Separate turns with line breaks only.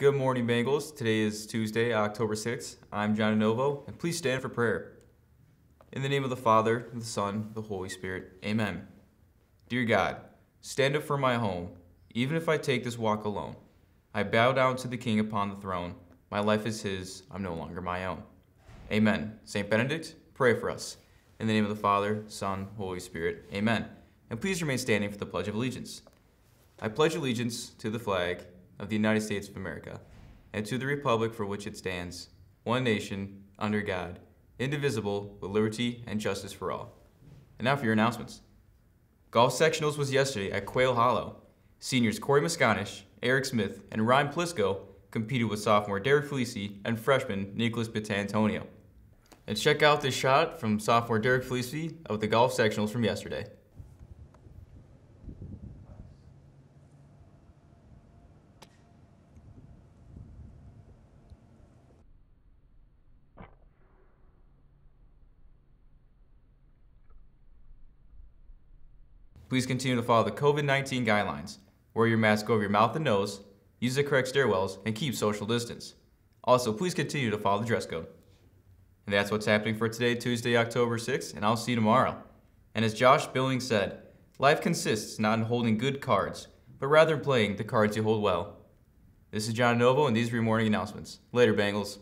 Good morning, Bengals. Today is Tuesday, October 6th. I'm John Novo, and please stand for prayer. In the name of the Father, the Son, the Holy Spirit. Amen. Dear God, stand up for my home, even if I take this walk alone. I bow down to the King upon the throne. My life is His, I'm no longer my own. Amen. St. Benedict, pray for us. In the name of the Father, Son, Holy Spirit. Amen. And please remain standing for the Pledge of Allegiance. I pledge allegiance to the flag of the United States of America and to the republic for which it stands, one nation, under God, indivisible, with liberty and justice for all. And now for your announcements. Golf sectionals was yesterday at Quail Hollow. Seniors Corey Musconish, Eric Smith, and Ryan Plisco competed with sophomore Derek Felici and freshman Nicholas Pitantonio. And check out this shot from sophomore Derek Felici of the golf sectionals from yesterday. Please continue to follow the COVID 19 guidelines. Wear your mask over your mouth and nose, use the correct stairwells, and keep social distance. Also, please continue to follow the dress code. And that's what's happening for today, Tuesday, October 6th, and I'll see you tomorrow. And as Josh Billings said, life consists not in holding good cards, but rather in playing the cards you hold well. This is John Novo, and these are your morning announcements. Later, Bengals.